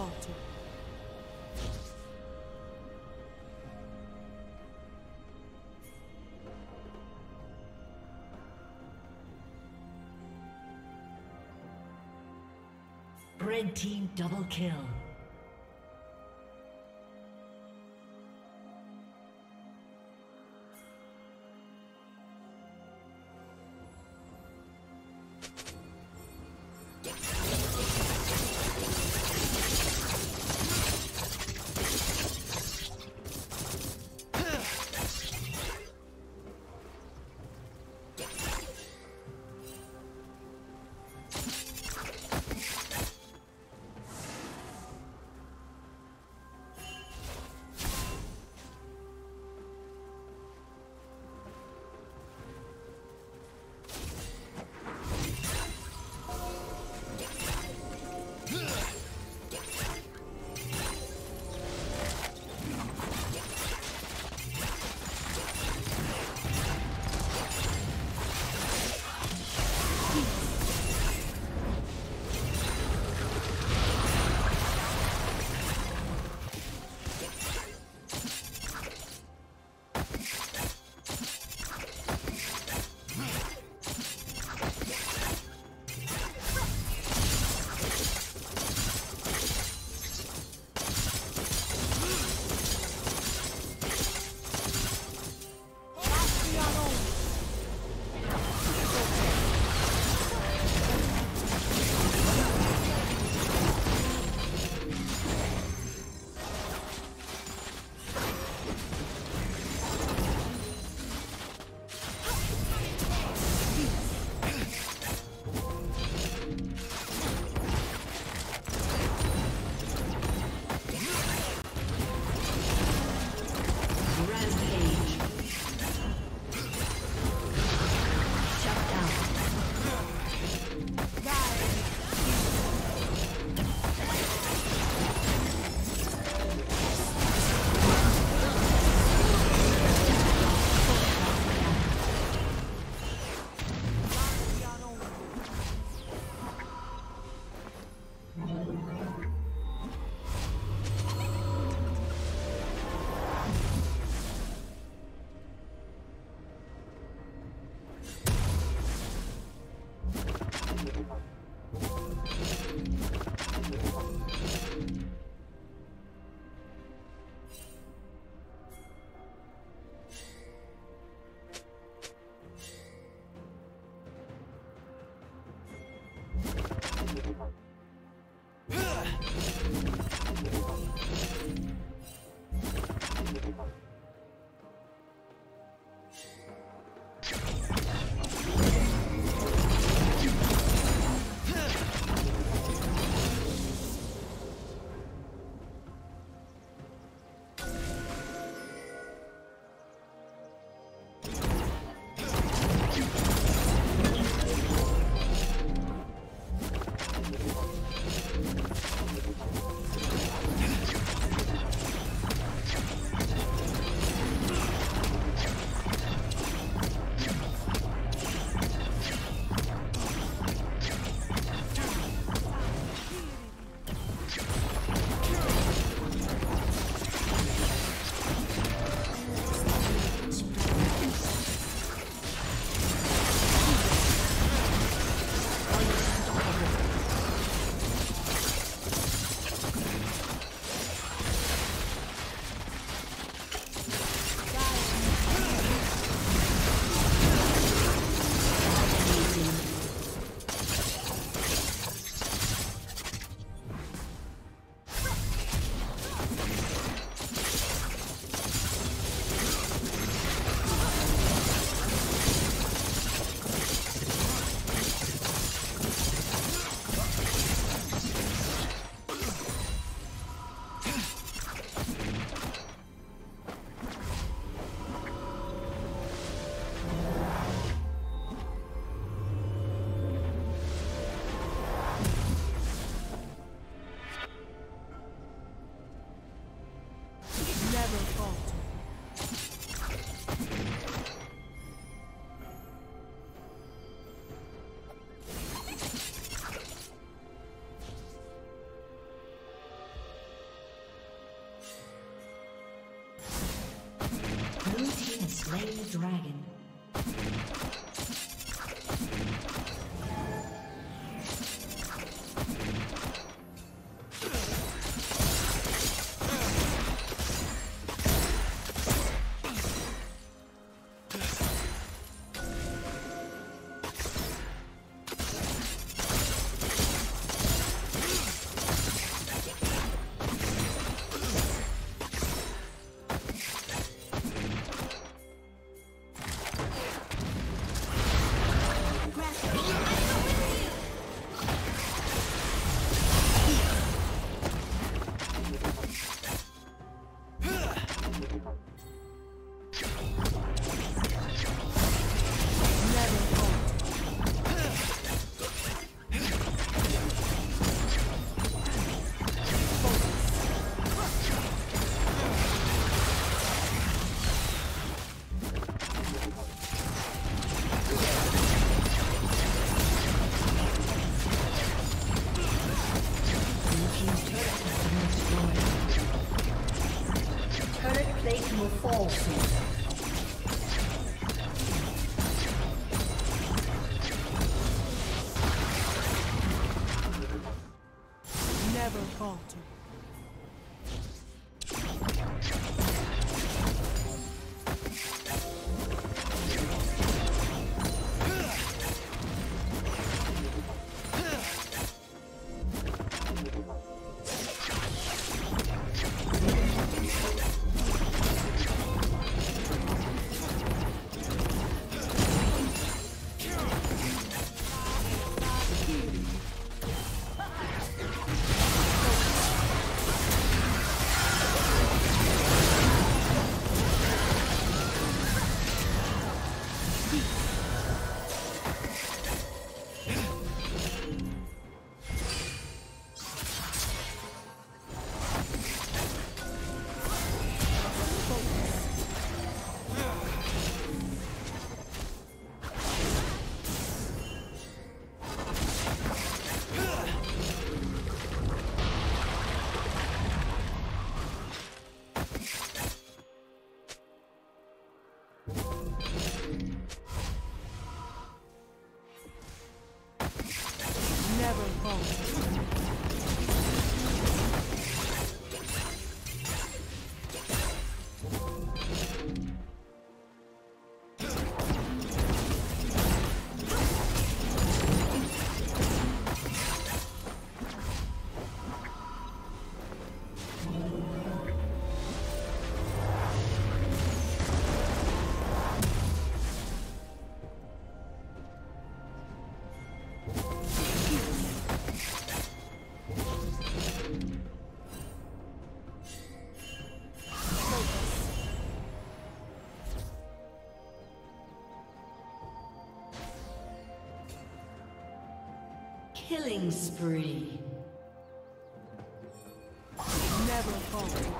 Never. Red team double kill. Slay the dragon. Altar Killing spree. Never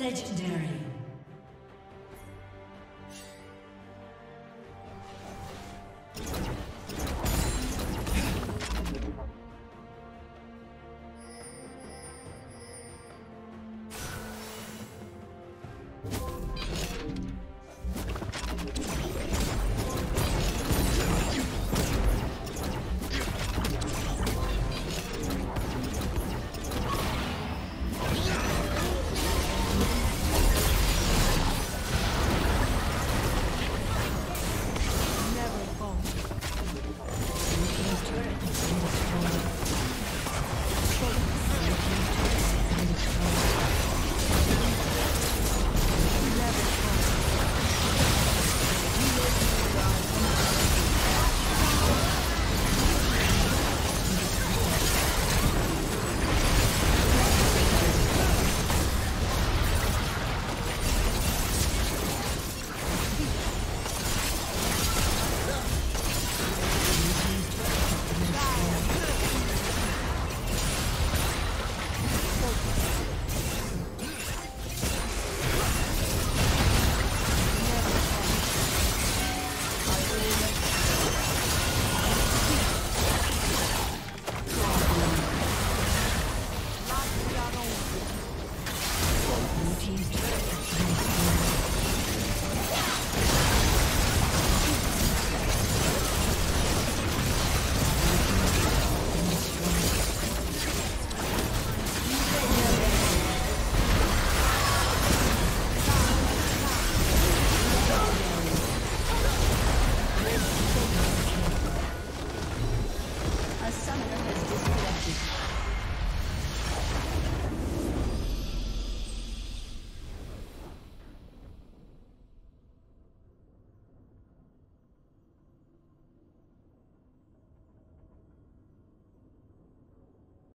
Legendary. team's turret.